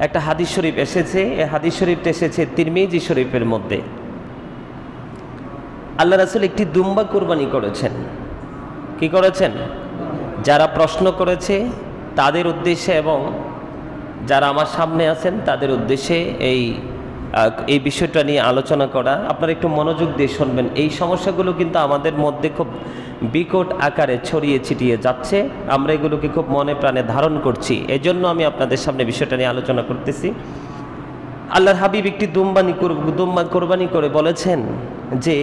একটা হাদিস শরীফ এসেছে এই হাদিস শরীফটা এসেছে তিরমিজি শরীফের মধ্যে। আল্লাহ রাসুল একটি দুম্বা কোরবানি করেছেন। কি করেছেন? যারা প্রশ্ন করেছে তাদের উদ্দেশ্যে এবং যারা আমার সামনে আছেন তাদের উদ্দেশ্যে এই এই বিষয়টা নিয়ে আলোচনা করা। আপনারা একটু মনোযোগ দিয়ে শুনবেন। এই সমস্যাগুলো কিন্তু আমাদের মধ্যে খুব বিকট আকারে ছড়িয়ে ছিটিয়ে যাচ্ছে। আমরা এগুলোকে খুব মনে প্রাণে ধারণ করছি। এজন্য আমি আপনাদের সামনে বিষয়টা নিয়ে আলোচনা করতেছি। আল্লাহর হাবিব একটি দুম্বানি দুম্বা কোরবানি করে বলেছেন যে,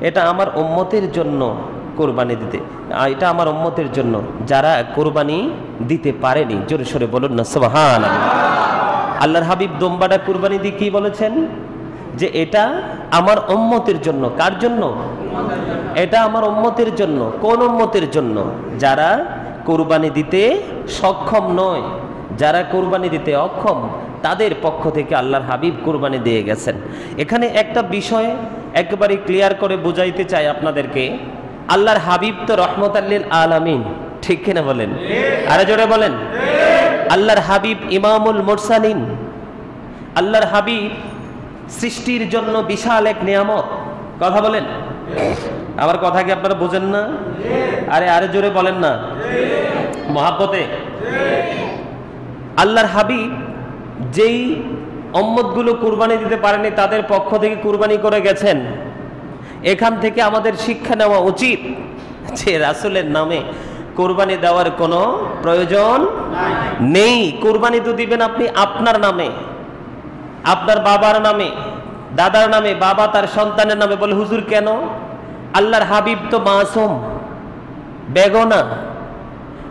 এটা আমার উম্মতের জন্য কোরবানি দিতে এটা আমার উম্মতের জন্য। যারা কোরবানি দিতে পারেনি, জোরে সোরে বলুন না সোহান আল্লাহর হাবিব দুম্বাটা কোরবানি দিয়ে কি বলেছেন? যে এটা আমার উম্মতের জন্য। কার জন্য? এটা আমার উম্মতের জন্য। কোন উম্মতের জন্য? যারা কোরবানি দিতে সক্ষম নয়, যারা কোরবানি দিতে অক্ষম, তাদের পক্ষ থেকে আল্লাহর হাবিব কোরবানি দিয়ে গেছেন। এখানে একটা বিষয় একেবারে ক্লিয়ার করে বুঝাইতে চাই আপনাদেরকে। আল্লাহর হাবিব তো রহমত আল্লিল আলামিন। ঠিক কিনা বলেন? আরে জোরে বলেন। আল্লাহর হাবিব ইমামুল মুরসালিন। আল্লাহর হাবিব সৃষ্টির জন্য বিশাল এক নিয়ামত। কথা বলেন? আমার কথা কি আপনারা বোঝেন না? আরে আরে জোরে বলেন না। মহাব্বতে। আল্লাহর হাবিব যেই অম্মতগুলো কুরবানি দিতে পারেনি, তাদের পক্ষ থেকে কুরবানি করে গেছেন। এখান থেকে আমাদের শিক্ষা নেওয়া উচিত যে রাসুলের নামে কোরবানি দেওয়ার কোনো প্রয়োজন নেই। কোরবানি তো দিবেন আপনি আপনার নামে। আপনার বাবার নামে, দাদার নামে, বাবা তার সন্তানের নামে বলে, হুজুর, কেন? আল্লাহর হাবিব তো মাসুম, বেগনা।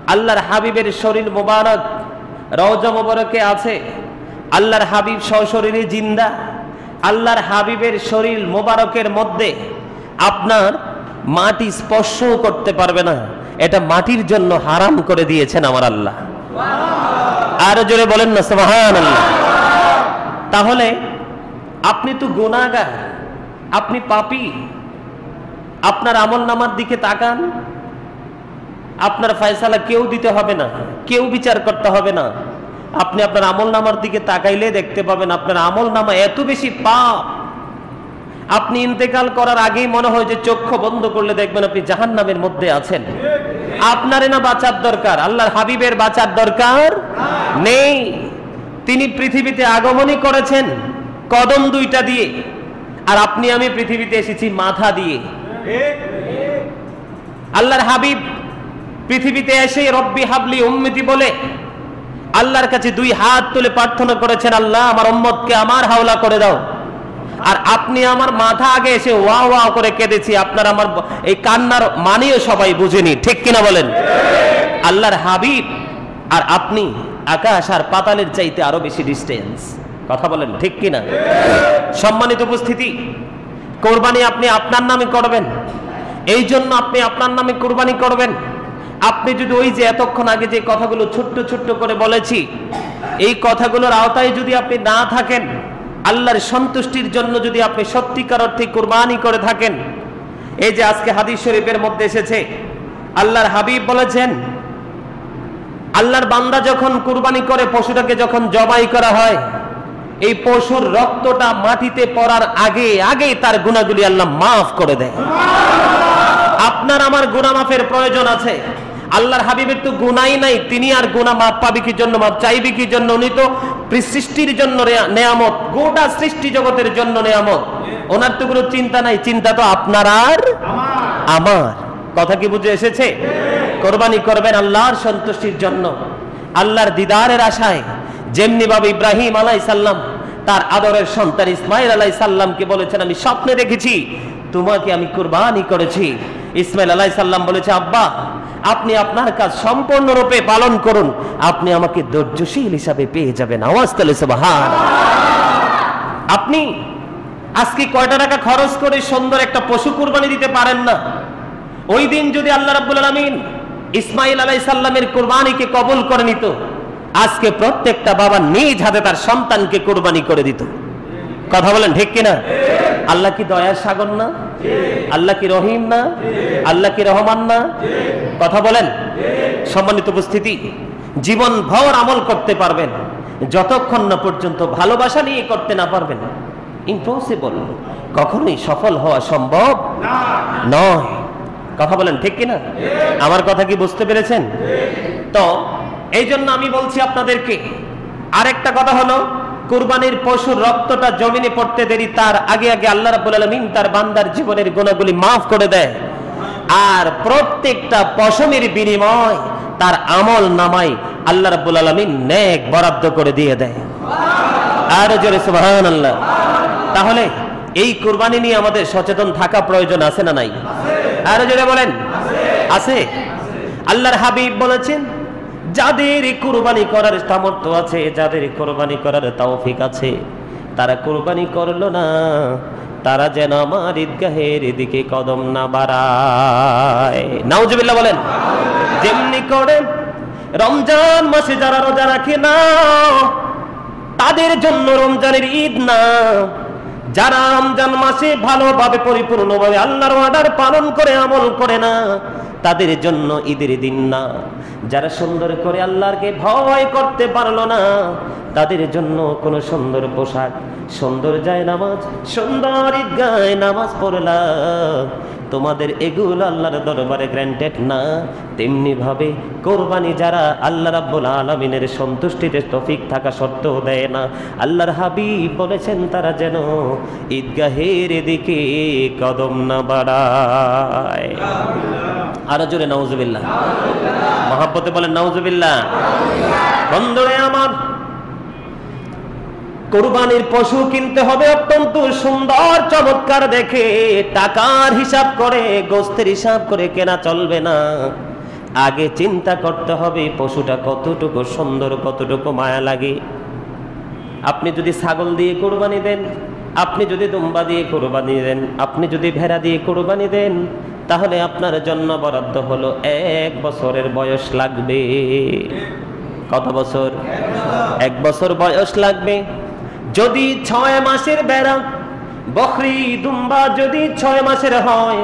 আল্লাহর হাবিবের শরীর মোবারক, রওজা মোবারকে আছে। আল্লাহর হাবিব সশরীরে জিন্দা। আল্লাহর হাবিবের শরীর মোবারকের মধ্যে আপনার মাটি স্পর্শও করতে পারবে না। এটা মাটির জন্য হারাম করে দিয়েছেন আমার আল্লাহ। আরও জোরে বলেন না সুবহান আল্লাহ তাহলে আপনি তো গোনাগার আপনি পাপি। আপনার আমল নামার দিকে তাকান। আপনার ফয়সালা কেউ দিতে হবে না, কেউ বিচার করতে হবে না। আপনি আপনার আমল নামার দিকে তাকাইলে দেখতে পাবেন আপনার আমল নামা এত বেশি পাপ। আপনি ইন্তেকাল করার আগেই মনে হয় যে চক্ষু বন্ধ করলে দেখবেন আপনি জাহান নামের মধ্যে আছেন। আপনারে না বাঁচার দরকার, আল্লাহর হাবিবের বাঁচার দরকার নেই। তিনি পৃথিবীতে আগমনই করেছেন কদম দুইটা দিয়ে। আর আপনি আমি পৃথিবীতে এসেছি মাথা দিয়ে। আল্লাহর হাবিব পৃথিবীতে এসে রব্বি হাবলি উম্মতি বলে আল্লাহর কাছে দুই হাত তুলে প্রার্থনা করেছেন, আল্লাহ, আমার উম্মতকে আমার হাওলা করে দাও। আর আপনি আমার মাথা আগে এসে ওয়া ওয়া করে কেঁদেছি। আপনার আমার এই কান্নার মানেও সবাই বুঝেনি। ঠিক কিনা বলেন? আল্লাহর হাবিব আর আপনি আকাশ আর পাতালের চাইতে আরও বেশি ডিস্টেন্স কথা বলেন ঠিক কিনা? সম্মানিত উপস্থিতি, কোরবানি আপনি আপনার নামে করবেন। এই জন্য আপনি আপনার নামে কোরবানি করবেন। আপনি যদি ওই যে এতক্ষণ আগে যে কথাগুলো ছোট্ট ছোট্ট করে বলেছি, এই কথাগুলোর আওতায় যদি আপনি না থাকেন, আল্লাহর সন্তুষ্টির জন্য যদি আপনি সত্যিকার অর্থে কোরবানি করে থাকেন, এই যে আজকে হাদিস শরীফের মধ্যে এসেছে, আল্লাহর হাবিব বলেছেন আল্লাহর বান্দা যখন কুরবানি করে, পশুটাকে যখন জবাই করা হয়, এই পশুর রক্তটা মাটিতে পড়ার আগে আগে তার গুণাগুলি আল্লাহ মাফ করে দেয়। আপনার আমার গুণা মাফের প্রয়োজন আছে। আল্লাহর হাবিবের তো গুনাই নাই, তিনি আর গুণা মাপ পাবি কি জন্য মাপ চাইবে কি জন্য? উনি তো সৃষ্টির জন্য নেয়ামত, গোটা সৃষ্টি জগতের জন্য নেয়ামত। ওনার তো কোনো চিন্তা নাই, চিন্তা তো আপনার আর আমার। কথা কি বুঝে এসেছে? কোরবানি করবেন আল্লাহর সন্তুষ্টির জন্য। আল্লাহর দিদারের আশায়, যেমনি ভাবে ইব্রাহিম আলাই সাল্লাম তার আদরের সন্তান ইসমাইল আলাই সাল্লামকে বলেছেন, আমি স্বপ্নে দেখেছি, তোমাকে আমি কোরবানি করেছি। ইসমাইল আলাই সাল্লাম বলেছে, আব্বা, আপনি আপনার কাজ সম্পূর্ণরূপে পালন করুন। আপনি আমাকে ধৈর্যশীল হিসাবে পেয়ে যাবেন। আওয়াজ তালে আপনি আজকে কয়টা টাকা খরচ করে সুন্দর একটা পশু কুরবানি দিতে পারেন না? ওই দিন যদি আল্লাহ রাব্বুল আলামিন ইসমাইল আলাই সাল্লামের কোরবানিকে কবুল করে নিত। আজকে প্রত্যেকটা বাবা নিজ হাতে তার সন্তানকে কোরবানি করে দিত। কথা বলেন ঠিক কিনা? আল্লাহ কি দয়ার সাগর না? আল্লাহ কি রহিম না? আল্লাহ কি রহমান না? কথা বলেন। সম্মানিত উপস্থিতি জীবন ভর আমল করতে পারবেন। যতক্ষণ না পর্যন্ত ভালোবাসা নিয়ে করতে না পারবেন। ইম্পসিবল কখনোই সফল হওয়া সম্ভব নয়। কথা বলেন, ঠিক কিনা? আমার কথা কি বুঝতে পেরেছেন? তো এই জন্য আমি বলছি আপনাদেরকে, আরেকটা কথা হলো, কুরবানির পশুর রক্তটা জমিনে পড়তে দেরি, তার আগে আগে আল্লাহ রাব্বুল আলামিন তার বান্দার জীবনের গুণাগুলি মাফ করে দেয়। আর প্রত্যেকটা পশমের বিনিময় তার আমল নামাই আল্লাহ রাব্বুল আলামিন নেক বরাদ্দ করে দিয়ে দেয়। আরও জোরে সুবহানাল্লাহ। তাহলে এই কুরবানি নিয়ে আমাদের সচেতন থাকা প্রয়োজন আছে না নাই? আরও জোরে বলেন। আছে? আল্লাহর হাবিব বলেছেন, যাদের কুরবানি করার সামর্থ্য আছে, যাদের কুরবানি করার তৌফিক আছে, তারা কুরবানি করল না, তারা যেন আমার ঈদগাহের দিকে কদম না বাড়ায়। নাউজুবিল্লাহ বলেন। যেমনি করে রমজান মাসে যারা রোজা রাখে না, তাদের জন্য রমজানের ঈদ না যারা রমজান মাসে ভালোভাবে পরিপূর্ণভাবে আল্লাহর অর্ডার পালন করে আমল করে না তাদের জন্য ঈদের দিন না। যারা সুন্দর করে আল্লাহকে ভয় করতে পারল না, তাদের জন্য কোনো সুন্দর পোশাক, সুন্দর যায় নামাজ সুন্দর ঈদগায় নামাজ পড়লাম। তোমাদের এগুলো আল্লাহর দরবারে গ্র্যান্টেড না। তেমনি ভাবে কোরবানি যারা আল্লাহ রাব্বুল আলামিনের সন্তুষ্টিতে তফিক থাকা সত্ত্বেও দেয় না। আল্লাহর হাবিব বলেছেন, তারা যেন ঈদগাহের দিকে কদম না বাড়ায়। আরও জোরে নাউজুবিল্লাহ। মহাব্বতে বলেন, নাউজুবিল্লাহ। বন্ধুরে আমার কোরবানির পশু কিনতে হবে অত্যন্ত সুন্দর, চমৎকার দেখে। টাকার হিসাব করে, গোস্তের হিসাব করে কেনা চলবে না। আগে চিন্তা করতে হবে, পশুটা কতটুকু সুন্দর, কতটুকু মায়া লাগে। আপনি যদি ছাগল দিয়ে কোরবানি দেন, আপনি যদি দুম্বা দিয়ে কোরবানি দেন, আপনি যদি ভেড়া দিয়ে কোরবানি দেন তাহলে আপনার জন্য বরাদ্দ হলো এক বছরের বয়স লাগবে। কত বছর? এক বছর বয়স লাগবে। যদি ছয় মাসের বেড়া, বকরি দুম্বা যদি ছয় মাসের হয়,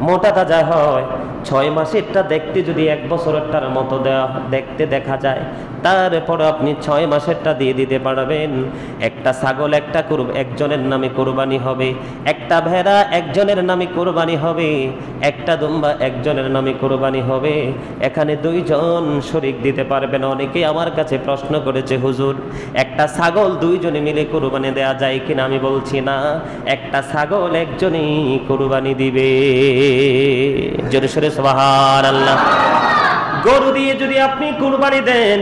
মোটা তাজা হয় ছয় মাসেরটা দেখতে যদি এক বছরেরটার মতো দেওয়া দেখতে দেখা যায় তারপর আপনি ছয় মাসেরটা দিয়ে দিতে পারবেন। একটা ছাগল, একটা কুরব একজনের নামে কোরবানি হবে, একটা ভেড়া একজনের নামে কোরবানি হবে, একটা দুম্বা একজনের নামে কোরবানি হবে। এখানে দুইজন শরিক দিতে পারবেন। অনেকে আমার কাছে প্রশ্ন করেছে, হুজুর, একটা ছাগল দুইজনে মিলে কোরবানি দেয়া যায় কিনা? আমি বলছি, না, একটা ছাগল একজনই কোরবানি দিবে। জোরে গরু দিয়ে যদি আপনি কুরবানি দেন,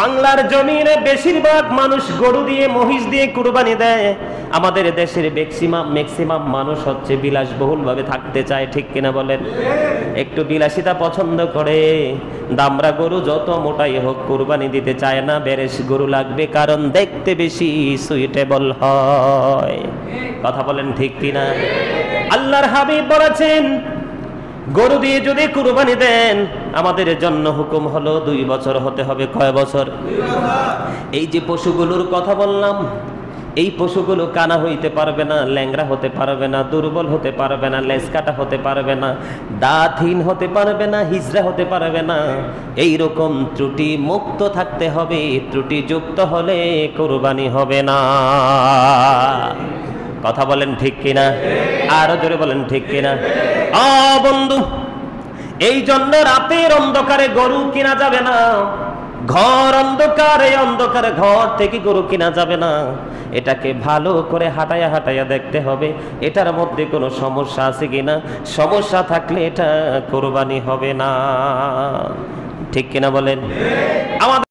বাংলার জমিনে বেশিরভাগ মানুষ গরু দিয়ে, মহিষ দিয়ে কুরবানি দেয়। আমাদের দেশের ম্যাক্সিমাম ম্যাক্সিমাম মানুষ হচ্ছে বিলাসবহুল ভাবে থাকতে চায়, ঠিক কিনা বলেন? একটু বিলাসিতা পছন্দ করে। দামরা গরু যত মোটাই হোক কুরবানি দিতে চায় না বেরেস গরু লাগবে, কারণ দেখতে বেশি সুইটেবল হয়। কথা বলেন ঠিক কিনা? আল্লাহর হাবিব বলেছেন গরু দিয়ে যদি কুরবানি দেন, আমাদের জন্য হুকুম হলো দুই বছর হতে হবে। কয় বছর? এই যে পশুগুলোর কথা বললাম, এই পশুগুলো কানা হইতে পারবে না ল্যাংরা হতে পারবে না, দুর্বল হতে পারবে না লেসকাটা হতে পারবে না, দাঁতহীন হতে পারবে না, হিজড়া হতে পারবে না। এই রকম ত্রুটি মুক্ত থাকতে হবে, ত্রুটি যুক্ত হলে কোরবানি হবে না। কথা বলেন ঠিক কিনা? আরও জোরে বলেন ঠিক কিনা? আ বন্ধু, এই জন্য রাতের অন্ধকারে গরু কিনা যাবে না। ঘর অন্ধকারে অন্ধকারে ঘর থেকে গরু কিনা যাবে না। এটাকে ভালো করে হাঁটাইয়া হাঁটাইয়া দেখতে হবে, এটার মধ্যে কোনো সমস্যা আছে কিনা? সমস্যা থাকলে এটা কোরবানি হবে না। ঠিক কিনা বলেন? আমাদের